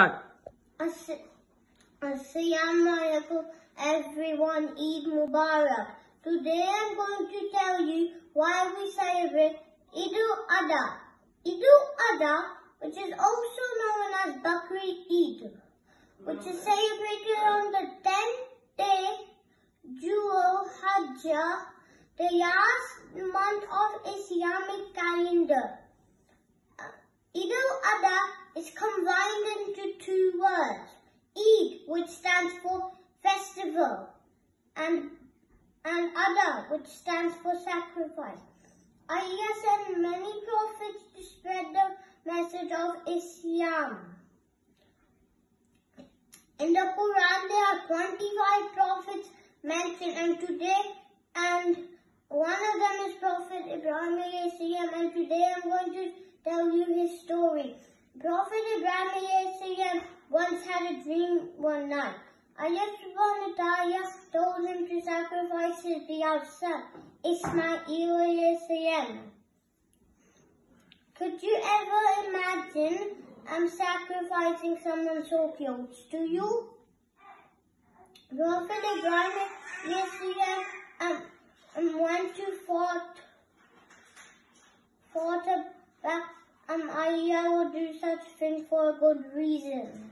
As- Assalamu alaikum everyone, Eid Mubarak. Today I'm going to tell you why we celebrate Eid al-Adha. Eid al-Adha, which is also known as Bakri Eid, which is celebrated on the 10th day Jul Hajjah, the last month of Islamic calendar. Uh, Eid al-Adha is combined into two words. Eid, which stands for festival, and and Adha, which stands for sacrifice. Allah sent many prophets to spread the message of Islam. In the Quran, there are 25 prophets mentioned, and today, and one of them is Prophet Ibrahim and today I'm going to tell you his story. Prophet Ibrahim once had a dream one night. Allah subhanahu wa told him to sacrifice his beloved son, Ismail. Could you ever imagine I'm sacrificing someone so close to you? Prophet Ibrahim um, um, went to fought, fought back um, Allah will do such things for a good reason.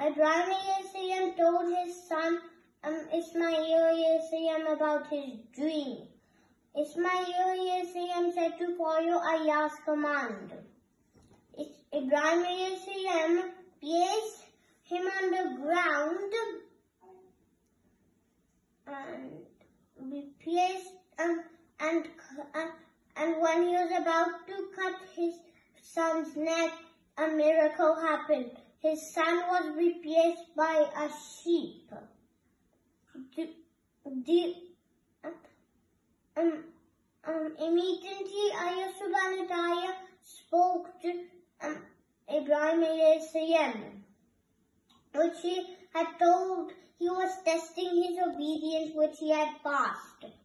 Ibrahim told his son um, Ismail about his dream. Ismail said to follow Allah's command. Ibrahim placed him on the ground and placed um, and uh, and when he was about to cut his son's neck, a miracle happened. His son was replaced by a sheep. The, the, um, um, immediately, Allah spoke to um, Ibrahim salam, which he had told he was testing his obedience which he had passed.